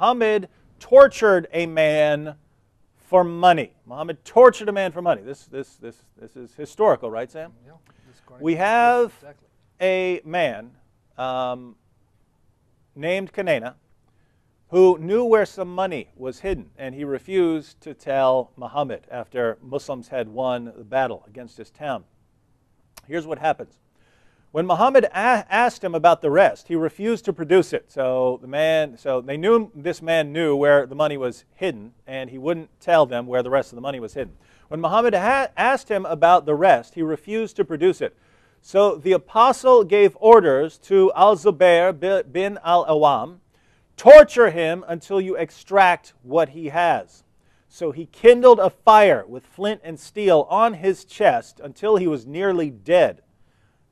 Muhammad tortured a man for money. Muhammad tortured a man for money. This, this, this, this is historical, right, Sam? Yeah, We have exactly. a man um, named Kinana who knew where some money was hidden, and he refused to tell Muhammad after Muslims had won the battle against his town. Here's what happens. When Muhammad asked him about the rest, he refused to produce it. So the man, so they knew this man knew where the money was hidden, and he wouldn't tell them where the rest of the money was hidden. When Muhammad ha- asked him about the rest, he refused to produce it. So the apostle gave orders to Al Zubair bin Al Awam torture him until you extract what he has. So he kindled a fire with flint and steel on his chest until he was nearly dead.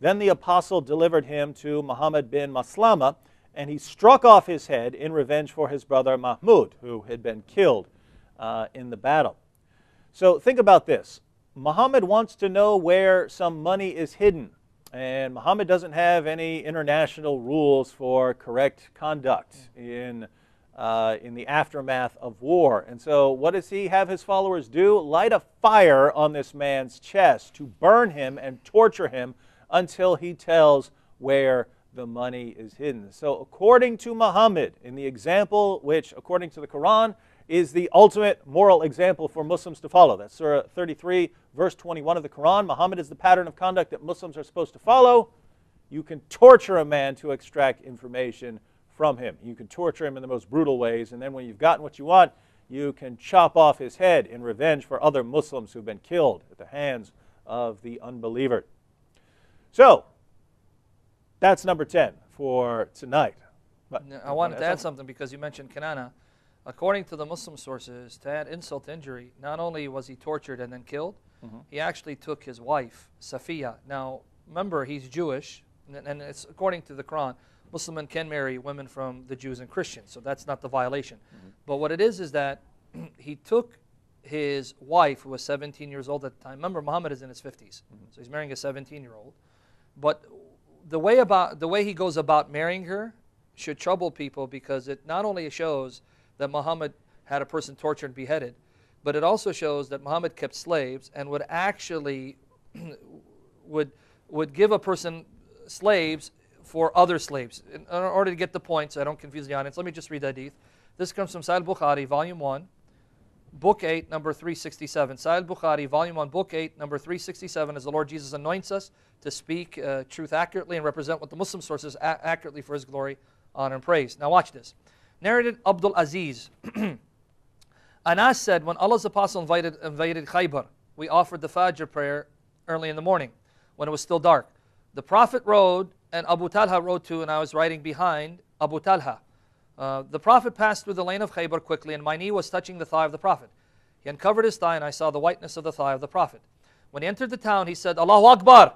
Then the apostle delivered him to Muhammad bin Maslama, and he struck off his head in revenge for his brother Mahmud, who had been killed uh, in the battle. So think about this. Muhammad wants to know where some money is hidden, and Muhammad doesn't have any international rules for correct conduct in, uh, in the aftermath of war. And so, what does he have his followers do? Light a fire on this man's chest to burn him and torture him until he tells where the money is hidden. So, according to Muhammad, in the example which, according to the Quran, is the ultimate moral example for Muslims to follow. That's Surah 33, verse 21 of the Quran. Muhammad is the pattern of conduct that Muslims are supposed to follow. You can torture a man to extract information from him. You can torture him in the most brutal ways, and then when you've gotten what you want, you can chop off his head in revenge for other Muslims who've been killed at the hands of the unbeliever. So, that's number 10 for tonight. But- I wanted to add something because you mentioned Kinana. According to the Muslim sources, to add insult to injury, not only was he tortured and then killed, Mm-hmm. he actually took his wife, Safiya. Now, remember, he's Jewish, and, and it's according to the Quran, Muslim men can marry women from the Jews and Christians, so that's not the violation. Mm-hmm. But what it is is that he took his wife, who was 17 years old at the time. Remember, Muhammad is in his 50s, so he's marrying a 17-year-old. But the way about the way he goes about marrying her should trouble people because it not only shows that Muhammad had a person tortured and beheaded, but it also shows that Muhammad kept slaves and would actually would would give a person slaves for other slaves. In, in order to get the point, so I don't confuse the audience, let me just read the hadith. This comes from Sahih Bukhari, volume 1, book 8, number 367. Sahih Bukhari, volume 1, book 8, number 367, as the Lord Jesus anoints us to speak uh, truth accurately and represent what the Muslim sources accurately for his glory, honor, and praise. Now watch this. Narrated Abdul Aziz. Anas said, when Allah's apostle invited, invaded Khaybar, we offered the Fajr prayer early in the morning when it was still dark. The Prophet rode, and Abu Talha rode too, and I was riding behind Abu Talha. Uh, the Prophet passed through the lane of Khaybar quickly, and my knee was touching the thigh of the Prophet. He uncovered his thigh, and I saw the whiteness of the thigh of the Prophet. When he entered the town, he said, Allahu Akbar!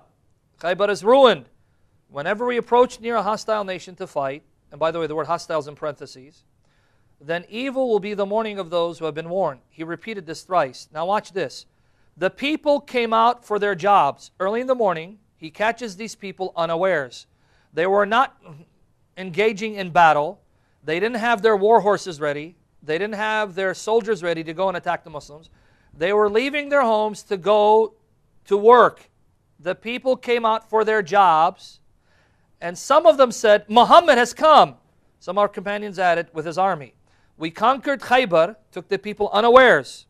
Khaybar is ruined. Whenever we approach near a hostile nation to fight, and by the way, the word hostile is in parentheses, then evil will be the mourning of those who have been warned. He repeated this thrice. Now watch this. The people came out for their jobs. Early in the morning, he catches these people unawares. They were not engaging in battle. They didn't have their war horses ready. They didn't have their soldiers ready to go and attack the Muslims. They were leaving their homes to go to work. The people came out for their jobs, and some of them said, Muhammad has come. Some of our companions added, with his army. We conquered Khaybar, took the people unawares,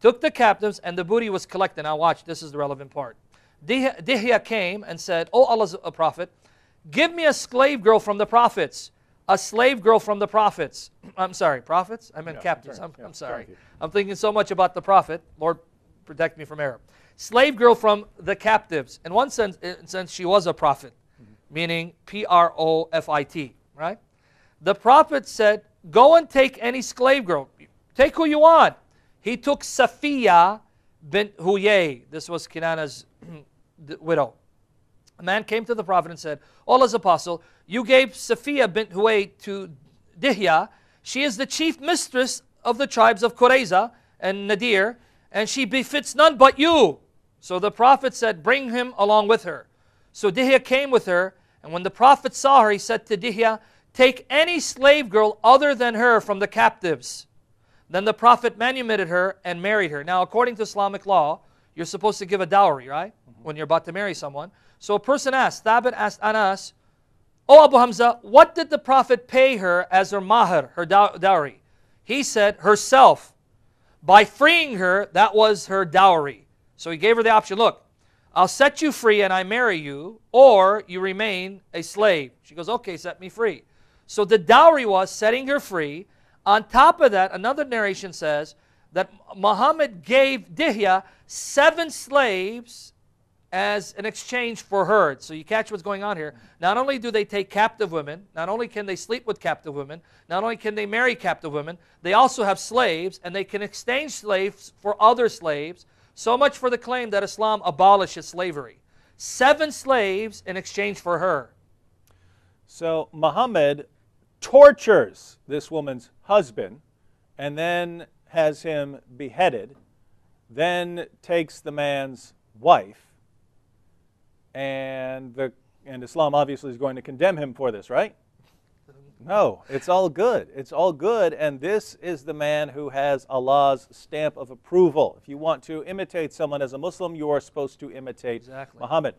took the captives, and the booty was collected. Now, watch, this is the relevant part. Dihya came and said, O Allah's a prophet, give me a slave girl from the prophets. A slave girl from the prophets. I'm sorry, prophets? I meant Yeah, captives. sorry. I'm, Yeah, I'm sorry. I'm thinking so much about the prophet. Lord, protect me from error. Slave girl from the captives. In one sense, in sense she was a prophet, mm-hmm. meaning P R O F I T, right? The prophet said, Go and take any slave girl. Take who you want. He took Safiya bint Huyay. This was Kinana's widow. A man came to the prophet and said, Allah's apostle, you gave Safiya bint Huyay to Dihya. She is the chief mistress of the tribes of Qurayza and Nadir, and she befits none but you. So the prophet said, Bring him along with her. So Dihya came with her, and when the prophet saw her, he said to Dihya, take any slave girl other than her from the captives. Then the Prophet manumitted her and married her. Now, according to Islamic law, you're supposed to give a dowry, right? Mm-hmm. When you're about to marry someone. So a person asked, Thabit asked Anas, Oh Abu Hamza, what did the Prophet pay her as her mahr, her dowry? He said, herself. By freeing her, that was her dowry. So he gave her the option look, I'll set you free and I marry you, or you remain a slave. She goes, Okay, set me free. So the dowry was setting her free. On top of that, another narration says that Muhammad gave Dihya seven slaves as an exchange for her. So you catch what's going on here. Not only do they take captive women, not only can they sleep with captive women, not only can they marry captive women, they also have slaves and they can exchange slaves for other slaves. So much for the claim that Islam abolishes slavery. Seven slaves in exchange for her. So Muhammad tortures this woman's husband and then has him beheaded, then takes the man's wife, and the and Islam obviously is going to condemn him for this, right? No, it's all good. It's all good, and this is the man who has Allah's stamp of approval. If you want to imitate someone as a Muslim, you are supposed to imitate Exactly. Muhammad.